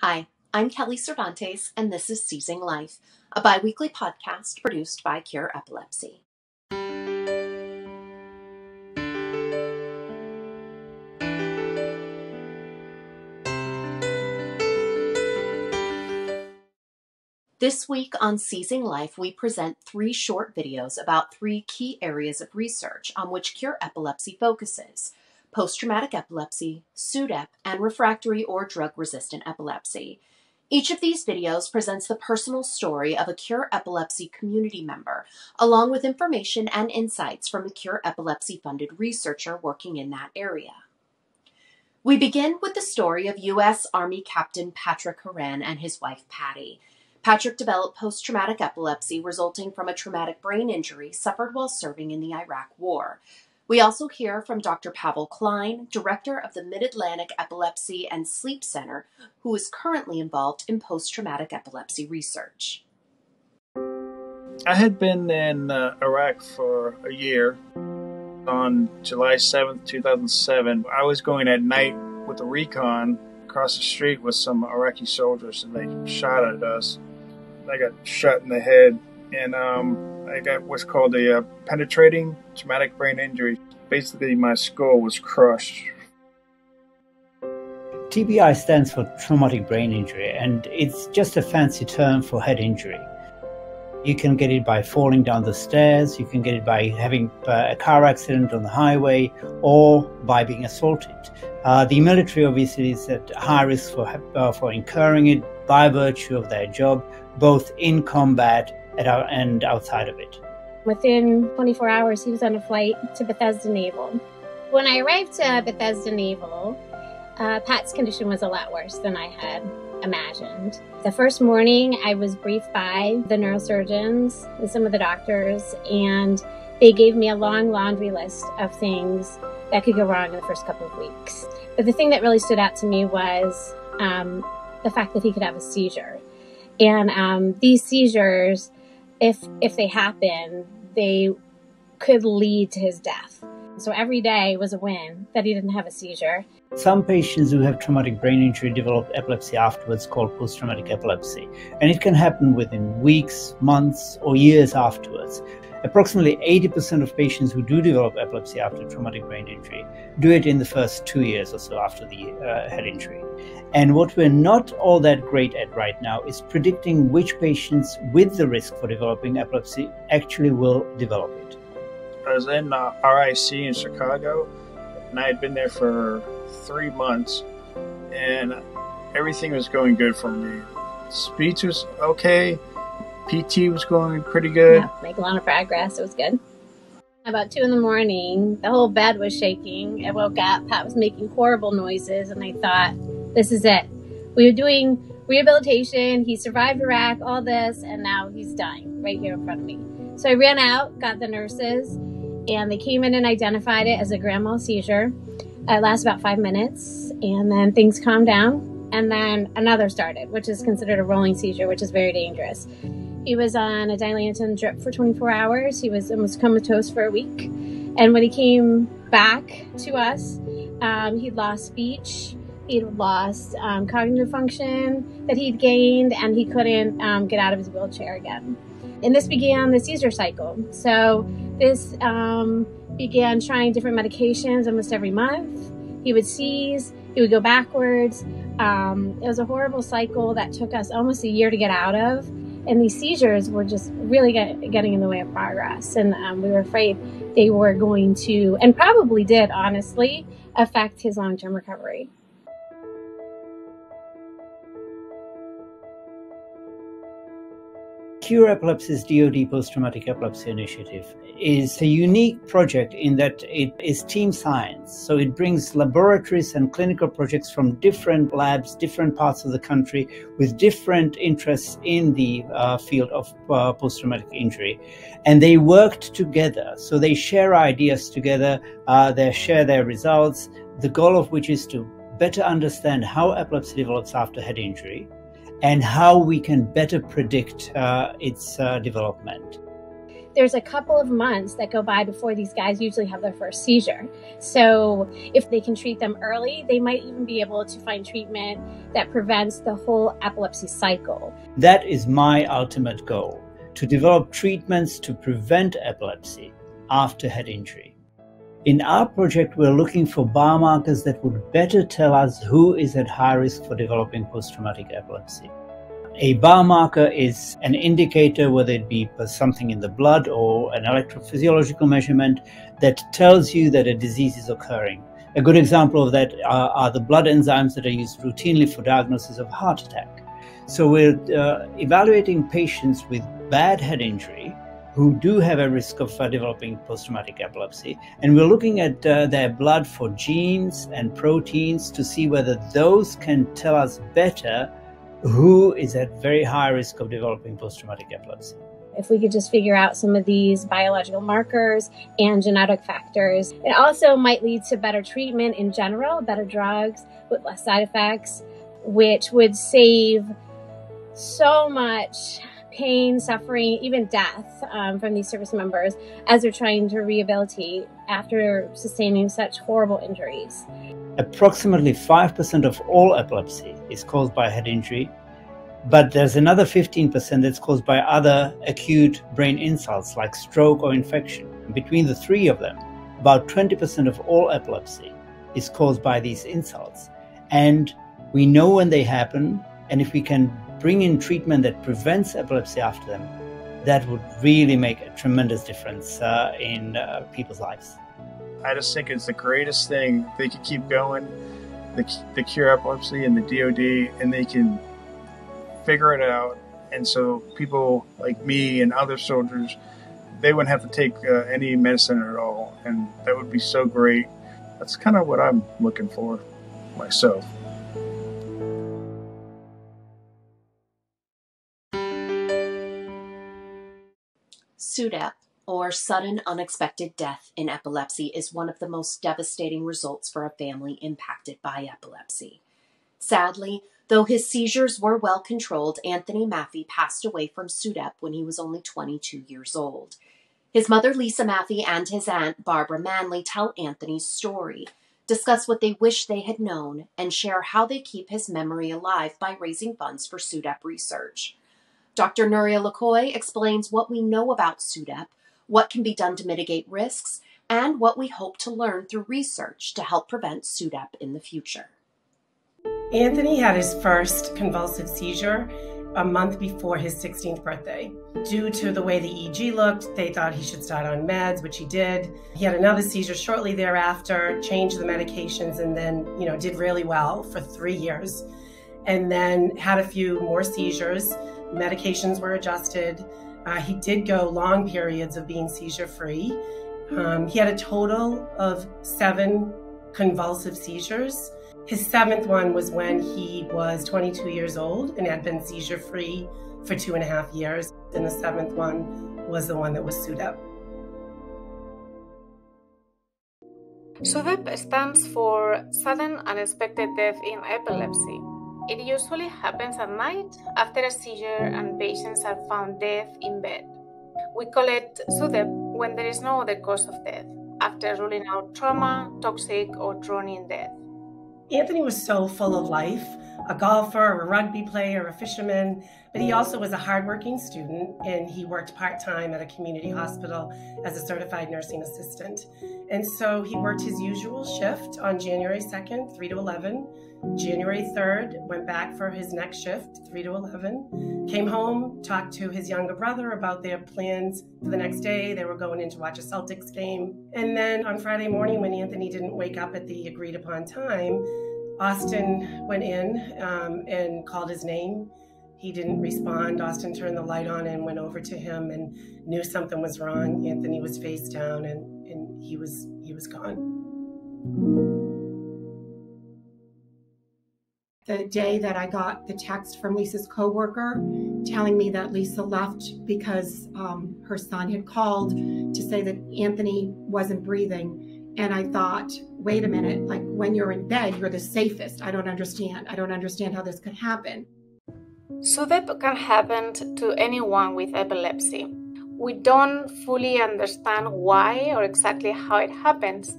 Hi, I'm Kelly Cervantes, and this is Seizing Life, a bi weekly podcast produced by Cure Epilepsy. This week on Seizing Life, we present three short videos about three key areas of research on which Cure Epilepsy focuses post traumatic epilepsy, SUDEP, and refractory or drug resistant epilepsy. Each of these videos presents the personal story of a Cure Epilepsy community member, along with information and insights from a Cure Epilepsy funded researcher working in that area. We begin with the story of U.S. Army Captain Patrick Horan and his wife Patty. Patrick developed post traumatic epilepsy resulting from a traumatic brain injury suffered while serving in the Iraq War. We also hear from Dr. Pavel Klein, director of the Mid Atlantic Epilepsy and Sleep Center, who is currently involved in post traumatic epilepsy research. I had been in uh, Iraq for a year. On July 7th, 2007, I was going at night with a recon across the street with some Iraqi soldiers and they shot at us. I got shot in the head and um, I got what's called a uh, penetrating traumatic brain injury. Basically, my skull was crushed. TBI stands for traumatic brain injury, and it's just a fancy term for head injury. You can get it by falling down the stairs, you can get it by having uh, a car accident on the highway, or by being assaulted. Uh, the military obviously is at high risk for, uh, for incurring it by virtue of their job, both in combat and outside of it. Within 24 hours, he was on a flight to Bethesda Naval. When I arrived to Bethesda Naval, uh, Pat's condition was a lot worse than I had imagined. The first morning, I was briefed by the neurosurgeons and some of the doctors, and they gave me a long laundry list of things that could go wrong in the first couple of weeks. But the thing that really stood out to me was um, the fact that he could have a seizure. And um, these seizures if if they happen, they could lead to his death. So every day was a win that he didn't have a seizure. Some patients who have traumatic brain injury develop epilepsy afterwards, called post traumatic epilepsy. And it can happen within weeks, months, or years afterwards. Approximately 80% of patients who do develop epilepsy after traumatic brain injury do it in the first two years or so after the uh, head injury. And what we're not all that great at right now is predicting which patients with the risk for developing epilepsy actually will develop it. I was in uh, RIC in Chicago, and I had been there for three months, and everything was going good for me. Speech was okay, PT was going pretty good. Yeah, make a lot of progress. It was good. About two in the morning, the whole bed was shaking. I woke up. Pat was making horrible noises, and I thought, this is it. We were doing rehabilitation. He survived Iraq, all this, and now he's dying right here in front of me. So I ran out, got the nurses, and they came in and identified it as a grand mal seizure. It lasted about five minutes, and then things calmed down, and then another started, which is considered a rolling seizure, which is very dangerous. He was on a dilantin drip for 24 hours. He was almost comatose for a week. And when he came back to us, um, he'd lost speech he'd lost um, cognitive function that he'd gained and he couldn't um, get out of his wheelchair again. And this began the seizure cycle. So this um, began trying different medications almost every month. He would seize, he would go backwards. Um, it was a horrible cycle that took us almost a year to get out of. And these seizures were just really get, getting in the way of progress. And um, we were afraid they were going to, and probably did, honestly, affect his long term recovery. Cure Epilepsy's DoD Post Traumatic Epilepsy Initiative is a unique project in that it is team science. So it brings laboratories and clinical projects from different labs, different parts of the country, with different interests in the uh, field of uh, post traumatic injury. And they worked together. So they share ideas together, uh, they share their results, the goal of which is to better understand how epilepsy develops after head injury and how we can better predict uh, its uh, development. there's a couple of months that go by before these guys usually have their first seizure. So if they can treat them early, they might even be able to find treatment that prevents the whole epilepsy cycle. That is my ultimate goal to develop treatments to prevent epilepsy after head injury. In our project, we're looking for biomarkers that would better tell us who is at high risk for developing post traumatic epilepsy. A biomarker is an indicator, whether it be something in the blood or an electrophysiological measurement, that tells you that a disease is occurring. A good example of that are, are the blood enzymes that are used routinely for diagnosis of heart attack. So we're uh, evaluating patients with bad head injury who do have a risk of uh, developing post-traumatic epilepsy and we're looking at uh, their blood for genes and proteins to see whether those can tell us better who is at very high risk of developing post-traumatic epilepsy if we could just figure out some of these biological markers and genetic factors. It also might lead to better treatment in general, better drugs with less side effects, which would save so much pain, suffering, even death um, from these service members as they're trying to rehabilitate after sustaining such horrible injuries. Approximately 5% of all epilepsy is caused by head injury, but there's another 15% that's caused by other acute brain insults like stroke or infection. Between the three of them, about 20% of all epilepsy is caused by these insults. And we know when they happen, and if we can bring in treatment that prevents epilepsy after them, that would really make a tremendous difference uh, in uh, people's lives. I just think it's the greatest thing. They could keep going, the, the cure epilepsy and the DoD, and they can figure it out. And so people like me and other soldiers, they wouldn't have to take uh, any medicine at all, and that would be so great. That's kind of what I'm looking for myself. SUDEP, or sudden unexpected death in epilepsy, is one of the most devastating results for a family impacted by epilepsy. Sadly, though his seizures were well controlled, Anthony Maffie passed away from SUDEP when he was only 22 years old. His mother, Lisa Maffie, and his aunt, Barbara Manley, tell Anthony's story, discuss what they wish they had known, and share how they keep his memory alive by raising funds for SUDEP research. Dr. Nuria Lacuey explains what we know about SUDEP, what can be done to mitigate risks, and what we hope to learn through research to help prevent SUDEP in the future. Anthony had his first convulsive seizure a month before his 16th birthday. Due to the way the EEG looked, they thought he should start on meds, which he did. He had another seizure shortly thereafter, changed the medications, and then, you know, did really well for three years. And then had a few more seizures medications were adjusted. Uh, he did go long periods of being seizure free. Um, he had a total of seven convulsive seizures. His seventh one was when he was 22 years old and had been seizure free for two and a half years. And the seventh one was the one that was SUDEP. SUDEP stands for Sudden Unexpected Death in Epilepsy. It usually happens at night after a seizure and patients are found dead in bed. We call it SUDEP when there is no other cause of death, after ruling out trauma, toxic, or drowning death. Anthony was so full of life a golfer, a rugby player, a fisherman, but he also was a hardworking student and he worked part time at a community hospital as a certified nursing assistant. And so he worked his usual shift on January 2nd, 3 to 11. January 3rd, went back for his next shift, 3 to 11. Came home, talked to his younger brother about their plans for the next day. They were going in to watch a Celtics game. And then on Friday morning, when Anthony didn't wake up at the agreed upon time, Austin went in um, and called his name. He didn't respond. Austin turned the light on and went over to him and knew something was wrong. Anthony was face down and, and he was he was gone. The day that I got the text from Lisa's coworker telling me that Lisa left because um, her son had called to say that Anthony wasn't breathing, and I thought, wait a minute, like when you're in bed, you're the safest. I don't understand. I don't understand how this could happen. SUDEP can happen to anyone with epilepsy. We don't fully understand why or exactly how it happens,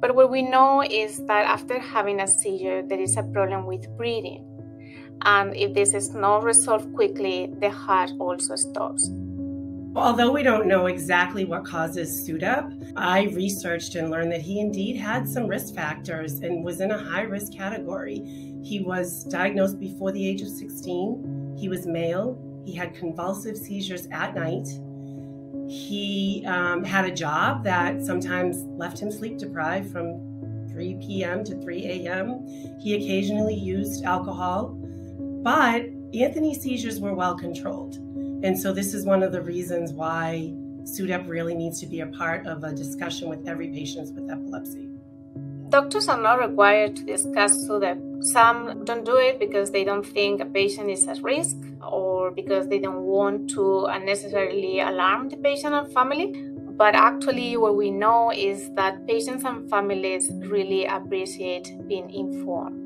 but what we know is that after having a seizure, there is a problem with breathing. And if this is not resolved quickly, the heart also stops. Although we don't know exactly what causes SUDEP, I researched and learned that he indeed had some risk factors and was in a high risk category. He was diagnosed before the age of 16. He was male. He had convulsive seizures at night. He um, had a job that sometimes left him sleep deprived from 3 p.m. to 3 a.m. He occasionally used alcohol, but Anthony's seizures were well controlled. And so this is one of the reasons why SUDEP really needs to be a part of a discussion with every patient with epilepsy. Doctors are not required to discuss SUDEP. Some don't do it because they don't think a patient is at risk or because they don't want to unnecessarily alarm the patient and family. But actually, what we know is that patients and families really appreciate being informed.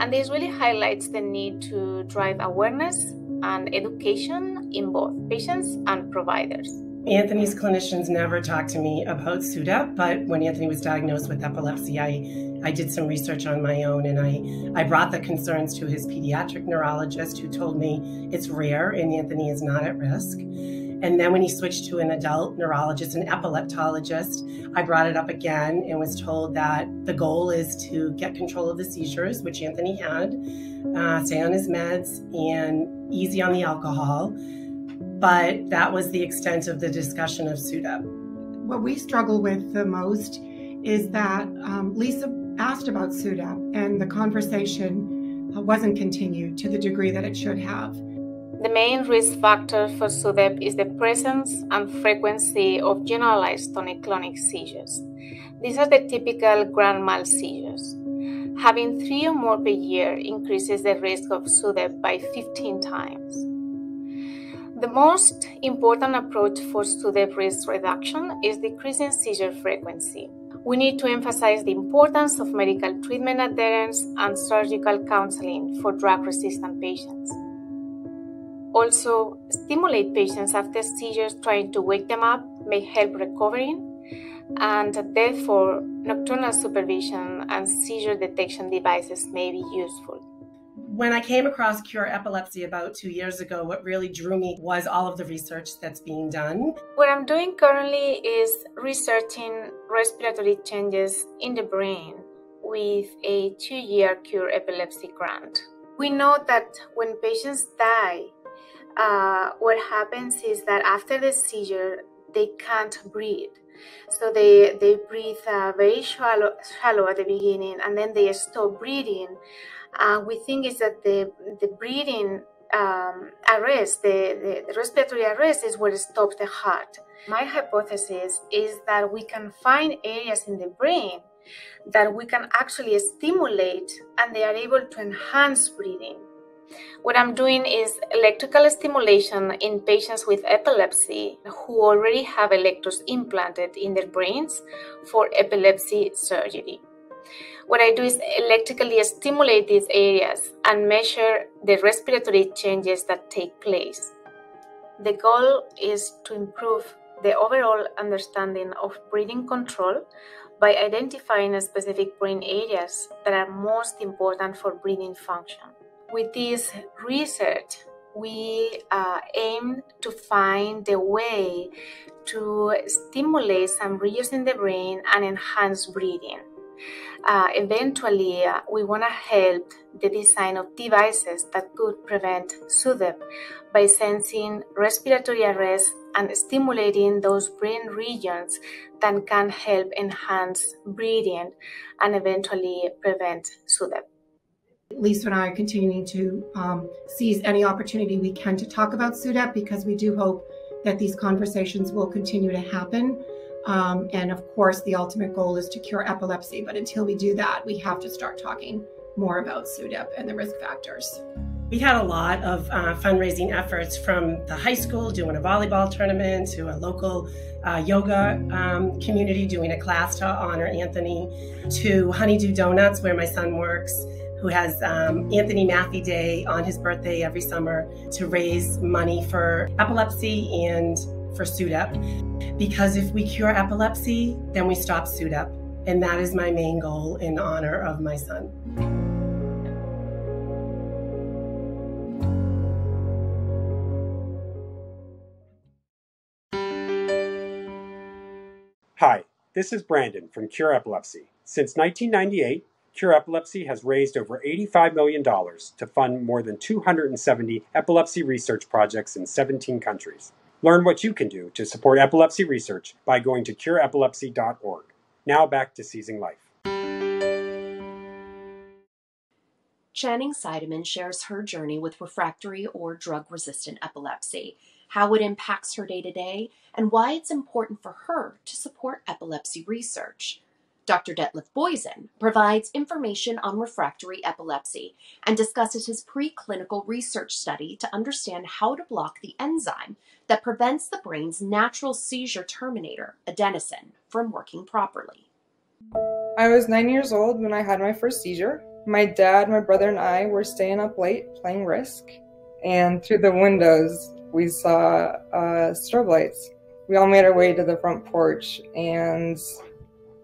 And this really highlights the need to drive awareness and education in both patients and providers. Anthony's clinicians never talked to me about SUDEP, but when Anthony was diagnosed with epilepsy, I, I did some research on my own and I, I brought the concerns to his pediatric neurologist who told me it's rare and Anthony is not at risk. And then when he switched to an adult neurologist, an epileptologist, I brought it up again and was told that the goal is to get control of the seizures, which Anthony had, uh, stay on his meds, and easy on the alcohol. But that was the extent of the discussion of SUDEP. What we struggle with the most is that um, Lisa asked about SUDEP and the conversation wasn't continued to the degree that it should have. The main risk factor for SUDEP is the presence and frequency of generalized tonic-clonic seizures. These are the typical grand mal seizures. Having three or more per year increases the risk of SUDEP by 15 times. The most important approach for SUDEP risk reduction is decreasing seizure frequency. We need to emphasize the importance of medical treatment adherence and surgical counseling for drug resistant patients. Also, stimulate patients after seizures trying to wake them up may help recovering, and therefore, nocturnal supervision and seizure detection devices may be useful. When I came across Cure Epilepsy about two years ago, what really drew me was all of the research that's being done. What I'm doing currently is researching respiratory changes in the brain with a two year Cure Epilepsy grant. We know that when patients die, uh, what happens is that after the seizure, they can't breathe. So they, they breathe uh, very shallow, shallow at the beginning and then they stop breathing. Uh, we think is that the, the breathing um, arrest, the, the respiratory arrest is what stops the heart. My hypothesis is that we can find areas in the brain that we can actually stimulate and they are able to enhance breathing. What I'm doing is electrical stimulation in patients with epilepsy who already have electrodes implanted in their brains for epilepsy surgery. What I do is electrically stimulate these areas and measure the respiratory changes that take place. The goal is to improve the overall understanding of breathing control by identifying specific brain areas that are most important for breathing function. With this research, we uh, aim to find a way to stimulate some regions in the brain and enhance breathing. Uh, eventually, uh, we want to help the design of devices that could prevent SUDEP by sensing respiratory arrest and stimulating those brain regions that can help enhance breathing and eventually prevent SUDEP. Lisa and I are continuing to um, seize any opportunity we can to talk about SUDEP because we do hope that these conversations will continue to happen. Um, and of course, the ultimate goal is to cure epilepsy. But until we do that, we have to start talking more about SUDEP and the risk factors. We had a lot of uh, fundraising efforts from the high school doing a volleyball tournament to a local uh, yoga um, community doing a class to honor Anthony to Honeydew Donuts, where my son works, who has um, Anthony Maffie Day on his birthday every summer to raise money for epilepsy and for SUDEP. Because if we cure epilepsy, then we stop SUDEP. And that is my main goal in honor of my son. Hi, this is Brandon from Cure Epilepsy. Since 1998, Cure Epilepsy has raised over $85 million to fund more than 270 epilepsy research projects in 17 countries. Learn what you can do to support epilepsy research by going to cureepilepsy.org. Now back to Seizing Life. Channing Seideman shares her journey with refractory or drug resistant epilepsy, how it impacts her day to day, and why it's important for her to support epilepsy research. Dr. Detlev Boison provides information on refractory epilepsy and discusses his preclinical research study to understand how to block the enzyme that prevents the brain's natural seizure terminator, adenosine, from working properly. I was nine years old when I had my first seizure. My dad, my brother, and I were staying up late playing Risk, and through the windows, we saw uh, strobe lights. We all made our way to the front porch, and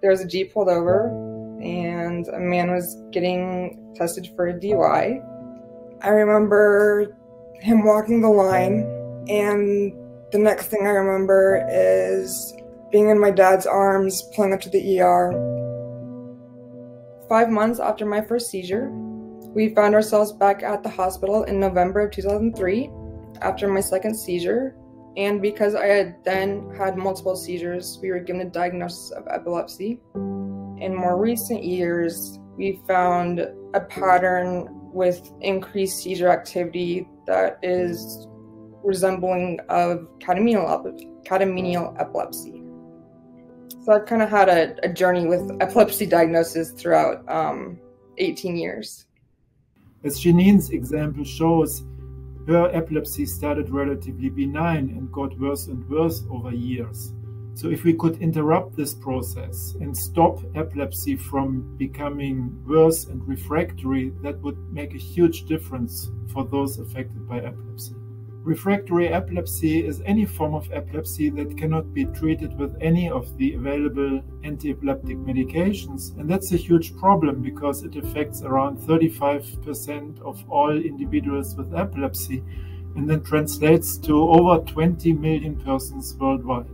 there was a Jeep pulled over, and a man was getting tested for a DUI. I remember him walking the line, and the next thing I remember is being in my dad's arms, pulling up to the ER. Five months after my first seizure, we found ourselves back at the hospital in November of 2003 after my second seizure. And because I had then had multiple seizures, we were given a diagnosis of epilepsy. In more recent years, we found a pattern with increased seizure activity that is resembling of catamenial, catamenial epilepsy. So I've kind of had a, a, journey with epilepsy diagnosis throughout um, 18 years. As Channing's example shows, her epilepsy started relatively benign and got worse and worse over years. So, if we could interrupt this process and stop epilepsy from becoming worse and refractory, that would make a huge difference for those affected by epilepsy. Refractory epilepsy is any form of epilepsy that cannot be treated with any of the available anti epileptic medications. And that's a huge problem because it affects around 35% of all individuals with epilepsy and then translates to over 20 million persons worldwide.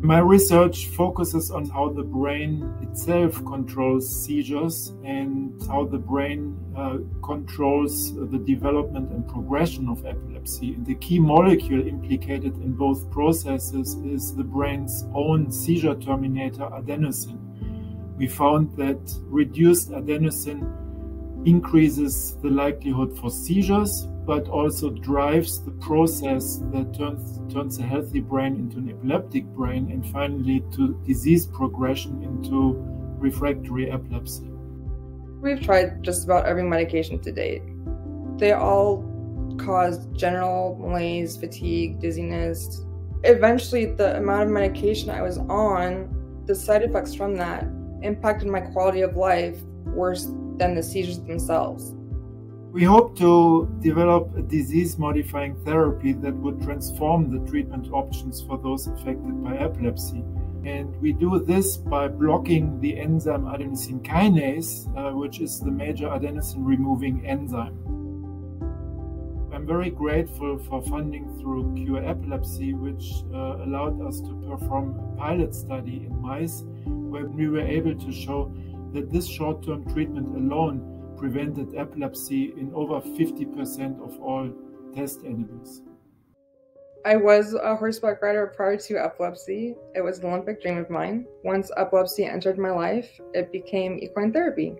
My research focuses on how the brain itself controls seizures and how the brain uh, controls the development and progression of epilepsy. The key molecule implicated in both processes is the brain's own seizure terminator, adenosine. We found that reduced adenosine increases the likelihood for seizures, but also drives the process that turns, turns a healthy brain into an epileptic brain and finally to disease progression into refractory epilepsy. We've tried just about every medication to date. They all cause general malaise, fatigue, dizziness. Eventually, the amount of medication I was on, the side effects from that impacted my quality of life worse than the seizures themselves. We hope to develop a disease modifying therapy that would transform the treatment options for those affected by epilepsy. And we do this by blocking the enzyme adenosine kinase, uh, which is the major adenosine removing enzyme. Very grateful for funding through Cure Epilepsy, which uh, allowed us to perform a pilot study in mice where we were able to show that this short term treatment alone prevented epilepsy in over 50% of all test animals. I was a horseback rider prior to epilepsy. It was an Olympic dream of mine. Once epilepsy entered my life, it became equine therapy.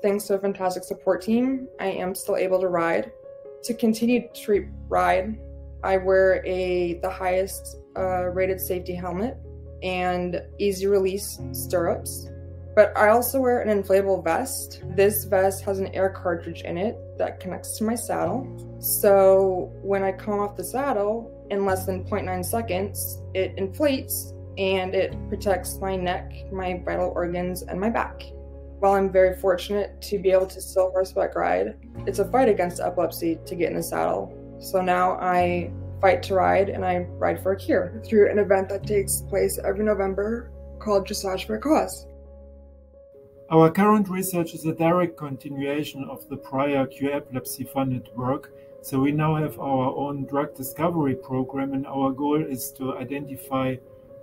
Thanks to a fantastic support team, I am still able to ride. To continue to treat ride, I wear a the highest uh, rated safety helmet and easy release stirrups. But I also wear an inflatable vest. This vest has an air cartridge in it that connects to my saddle. So when I come off the saddle, in less than 0.9 seconds, it inflates and it protects my neck, my vital organs, and my back. While I'm very fortunate to be able to still horseback ride, it's a fight against epilepsy to get in the saddle. So now I fight to ride and I ride for a cure through an event that takes place every November called Dressage for a Cause. Our current research is a direct continuation of the prior Cure Epilepsy funded work. So we now have our own drug discovery program, and our goal is to identify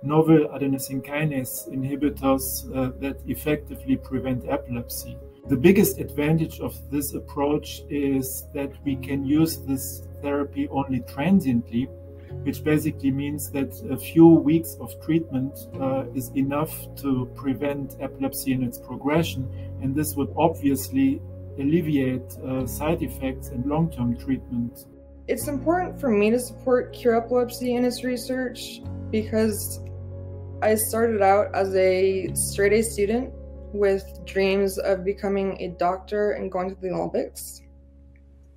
novel adenosine kinase inhibitors uh, that effectively prevent epilepsy. The biggest advantage of this approach is that we can use this therapy only transiently which basically means that a few weeks of treatment uh, is enough to prevent epilepsy in its progression. And this would obviously alleviate uh, side effects and long term treatment. It's important for me to support Cure Epilepsy in its research because I started out as a straight A student with dreams of becoming a doctor and going to the Olympics.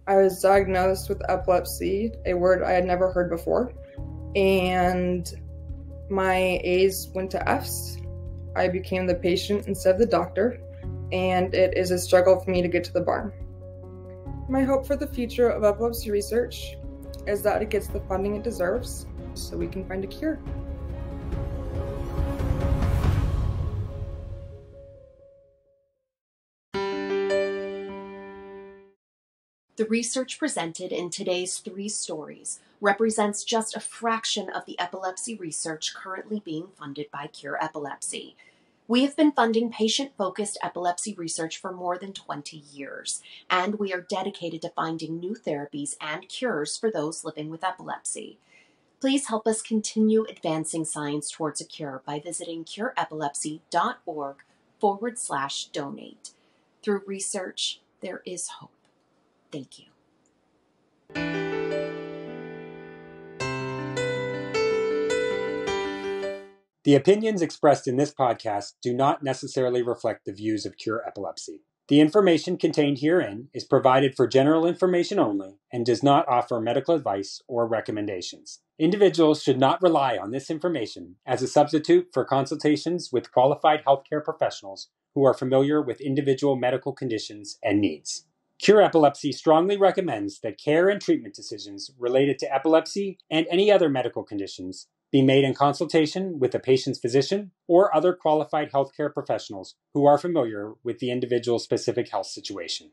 I was diagnosed with epilepsy, a word I had never heard before, and my A's went to F's. I became the patient instead of the doctor, and it is a struggle for me to get to the barn. My hope for the future of epilepsy research is that it gets the funding it deserves so we can find a cure. The research presented in today's three stories represents just a fraction of the epilepsy research currently being funded by Cure Epilepsy. We have been funding patient focused epilepsy research for more than 20 years, and we are dedicated to finding new therapies and cures for those living with epilepsy. Please help us continue advancing science towards a cure by visiting cureepilepsy.org forward slash donate. Through research, there is hope. Thank you. The opinions expressed in this podcast do not necessarily reflect the views of Cure Epilepsy. The information contained herein is provided for general information only and does not offer medical advice or recommendations. Individuals should not rely on this information as a substitute for consultations with qualified healthcare professionals who are familiar with individual medical conditions and needs. Cure Epilepsy strongly recommends that care and treatment decisions related to epilepsy and any other medical conditions be made in consultation with the patient's physician or other qualified healthcare professionals who are familiar with the individual's specific health situation.